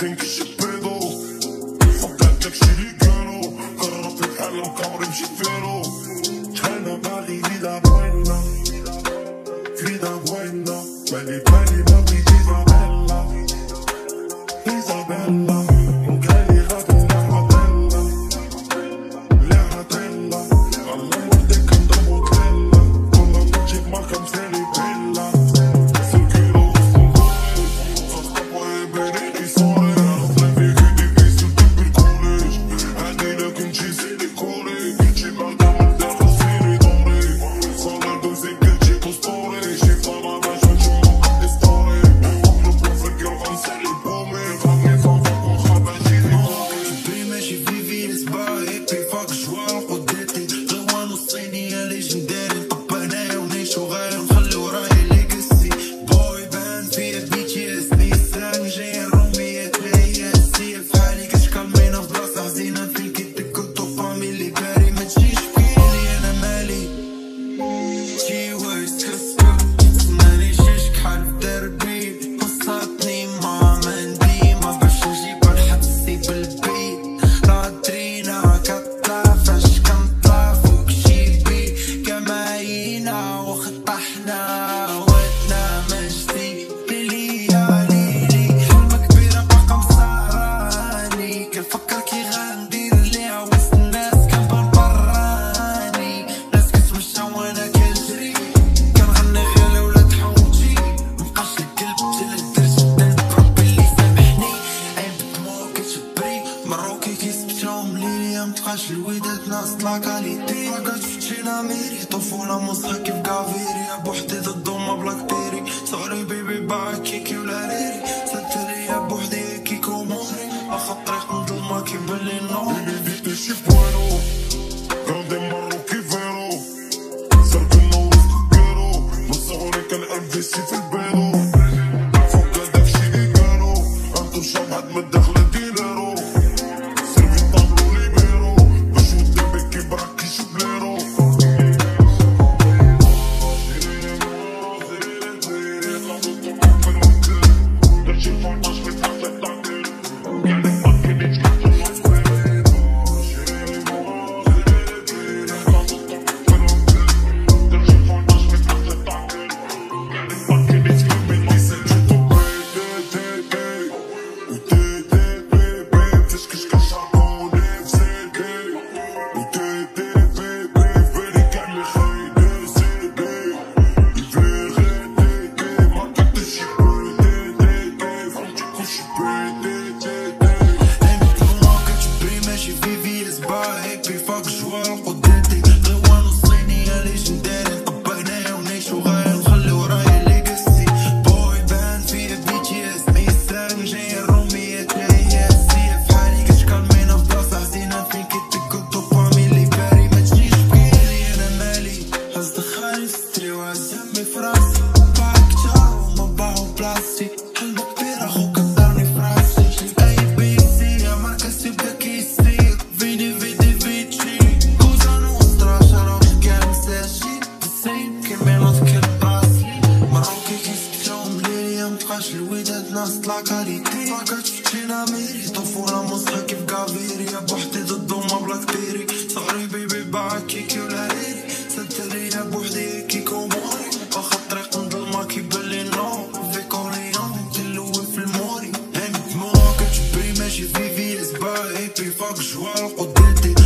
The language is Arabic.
think she pedo Fuck that tech shitty girl Cut off your hello, come on, she fero China Bali, vida buena Vida buena Belly, belly, belly, Isabella Isabella لقاش الوداد ناقص لا كاليتي لاكات شفتينا ميري طفولة مصحة كيف كافيري بوحدي ضد ما بلاك بيري صغري بيبي باع كيكي ولا ريري سلت ليا بوحدي كيكو موري اخا الطريق من ظلمة كيبان لي النور بيبي شوف والو غاندي مرو كيفيرو سرق النور في كيرو من صغري كان كنانفيستي في البيرو فوق هذاك شي اللي كانو انتو شحال مدخل في الوداد ناس طلع كاريكي فاكات شفتينا ميري طفولة مصحة كيف كافيري بوحدي ضد ما بلا كبيري صغري بيبي باع كيكي ولا هيري سنتري بوحدي كيكو موري واخا الطريق من ظلمة كيبان لي نور في كوريون تلوي في الموري هاني دموع كتجبري ماشي في في اس باي بي فاك جوا القدام